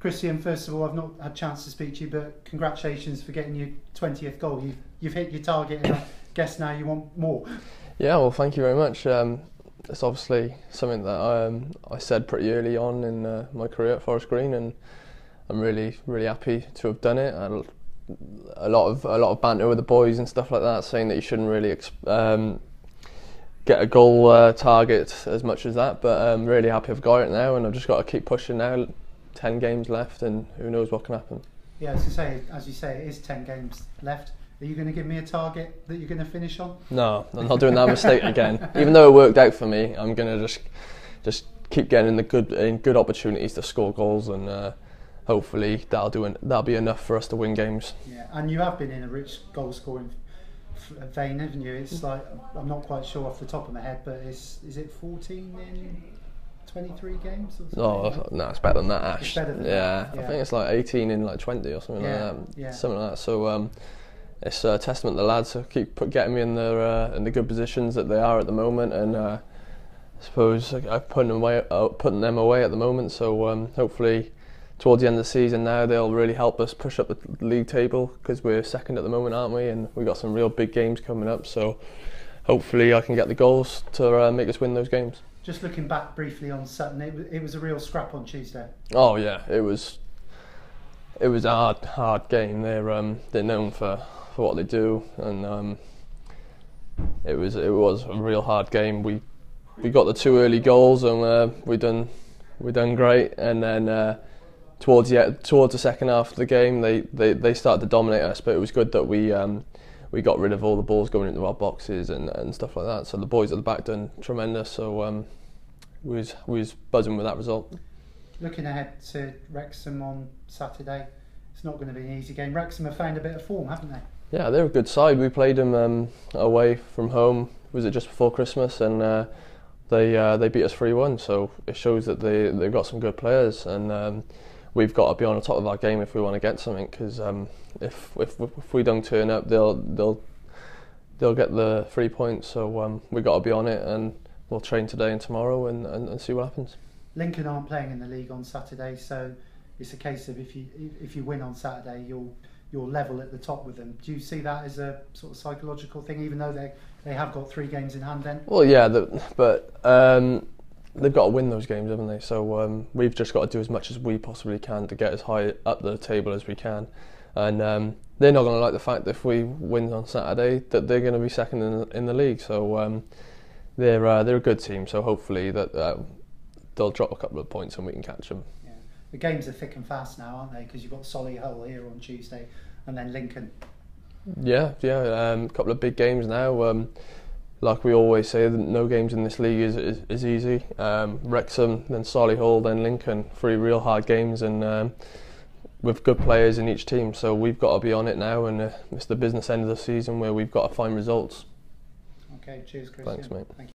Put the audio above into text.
Christian, first of all, I've not had a chance to speak to you, but congratulations for getting your 20th goal. You've, you've hit your target, and I guess now you want more. Yeah, well, thank you very much. Um, it's obviously something that um, I said pretty early on in uh, my career at Forest Green, and I'm really, really happy to have done it. I, a lot of a lot of banter with the boys and stuff like that, saying that you shouldn't really um, get a goal uh, target as much as that. But I'm really happy I've got it now, and I've just got to keep pushing now. Ten games left, and who knows what can happen. Yeah, as you say, as you say, it is ten games left. Are you going to give me a target that you're going to finish on? No, I'm not doing that mistake again. Even though it worked out for me, I'm going to just just keep getting the good in good opportunities to score goals and. Uh, hopefully that'll do that'll be enough for us to win games. Yeah, and you have been in a rich goal scoring vein, haven't you? It's like I'm not quite sure off the top of my head, but it's is it 14 in 23 games? Or oh no, it's better than that, Ash. Than yeah, that. yeah, I think it's like 18 in like 20 or something yeah, like that. Yeah. Something like that. So. Um, it's a testament to the lads to keep put, getting me in the uh, in the good positions that they are at the moment, and uh, I suppose I'm putting them away, uh, putting them away at the moment. So um, hopefully, towards the end of the season now they'll really help us push up the league table because we're second at the moment, aren't we? And we've got some real big games coming up. So hopefully I can get the goals to uh, make us win those games. Just looking back briefly on Sutton, it was, it was a real scrap on Tuesday. Oh yeah, it was. It was a hard, hard game. They're um, they're known for, for what they do, and um, it was it was a real hard game. We we got the two early goals, and uh, we done we done great, and then. Uh, towards the towards the second half of the game, they, they, they started to dominate us. But it was good that we um, we got rid of all the balls going into our boxes and, and stuff like that. So the boys at the back done tremendous. So um, we was we was buzzing with that result. Looking ahead to Wrexham on Saturday, it's not going to be an easy game. Wrexham have found a bit of form, haven't they? Yeah, they're a good side. We played them um, away from home. Was it just before Christmas? And uh, they uh, they beat us three one. So it shows that they they've got some good players and. Um, we've got to be on the top of our game if we want to get something. Because um, if, if if we don't turn up, they'll they'll they'll get the three points. So um, we've got to be on it, and we'll train today and tomorrow and, and, and, see what happens. Lincoln aren't playing in the league on Saturday, so it's a case of if you if you win on Saturday, you'll you'll level at the top with them. Do you see that as a sort of psychological thing, even though they they have got three games in hand? Then. Well, yeah, the, but. Um, they've got to win those games, haven't they? So um, we've just got to do as much as we possibly can to get as high up the table as we can. And um, they're not going to like the fact that if we win on Saturday, that they're going to be second in the, in the league. So um, they're uh, they're a good team. So hopefully that uh, they'll drop a couple of points and we can catch them. Yeah. The games are thick and fast now, aren't they? Because you've got Solihull here on Tuesday, and then Lincoln. Yeah, yeah, um, a couple of big games now. Like we always say, no games in this league is is, is easy. Um, Wrexham, then Solihull, then Lincoln, three real hard games, and um, with good players in each team. So we've got to be on it now, and uh, it's the business end of the season where we've got to find results. Okay, cheers, Chris. Thanks, mate. Thank